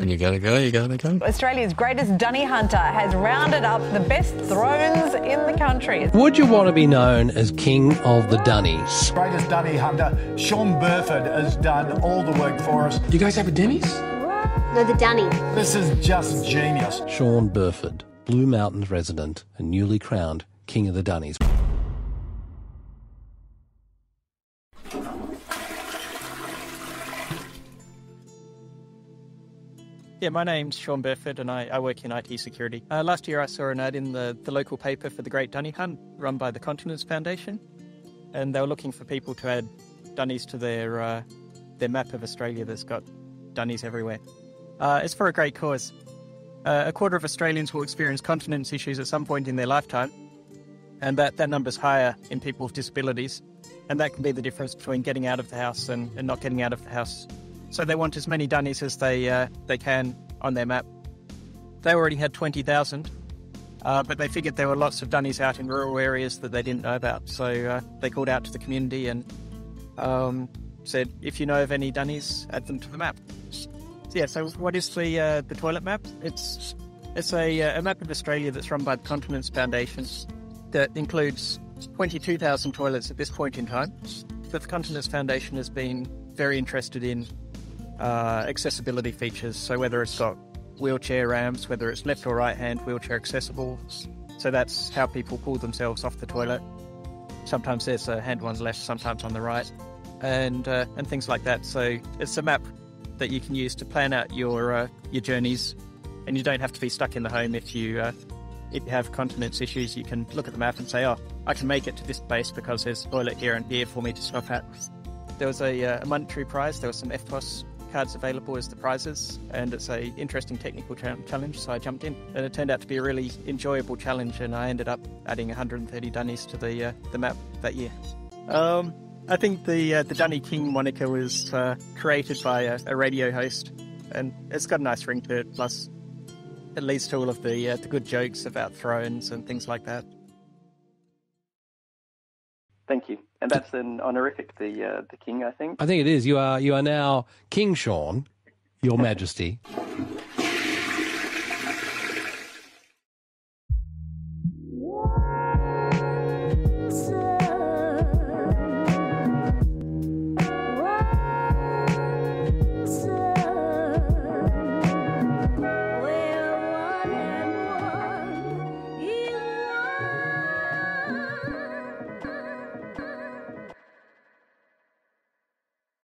When you gotta go, you gotta go. Australia's greatest dunny hunter has rounded up the best thrones in the country. Would you want to be known as king of the dunnies? Greatest dunny hunter, Sean Burford, has done all the work for us. You guys have a Denny's? No, the dunny. This is just genius. Sean Burford, Blue Mountains resident and newly crowned king of the dunnies. Yeah, my name's Sean Burford and I, I work in IT security. Uh, last year I saw an ad in the, the local paper for the Great Dunny Hunt run by the Continence Foundation. And they were looking for people to add dunnies to their, uh, their map of Australia that's got dunnies everywhere. Uh, it's for a great cause. Uh, a quarter of Australians will experience continence issues at some point in their lifetime, and that, that number's higher in people with disabilities. And that can be the difference between getting out of the house and, and not getting out of the house. So they want as many dunnies as they uh, they can on their map. They already had 20,000, uh, but they figured there were lots of dunnies out in rural areas that they didn't know about. So uh, they called out to the community and um, said, if you know of any dunnies, add them to the map. So, yeah, so what is the uh, the toilet map? It's it's a, uh, a map of Australia that's run by the Continence Foundation that includes 22,000 toilets at this point in time. But the Continence Foundation has been very interested in uh, accessibility features. So whether it's got wheelchair ramps, whether it's left or right hand wheelchair accessible. So that's how people pull themselves off the toilet. Sometimes there's a hand on the left, sometimes on the right, and uh, and things like that. So it's a map that you can use to plan out your uh, your journeys, and you don't have to be stuck in the home if you uh, if you have continence issues. You can look at the map and say, oh, I can make it to this place because there's a toilet here and here for me to stop at. There was a, uh, a monetary prize. There was some EFTPOS cards available as the prizes, and it's a interesting technical cha- challenge. So I jumped in, and it turned out to be a really enjoyable challenge. And I ended up adding 130 dunnies to the uh, the map that year. Um, I think the uh, the Dunny King moniker was uh, created by a, a, radio host, and it's got a nice ring to it. Plus, it leads to all of the uh, the good jokes about thrones and things like that. Thank you. And that's an honorific, the uh, the king, I think. I think it is. You are you are now King Sean, Your Majesty.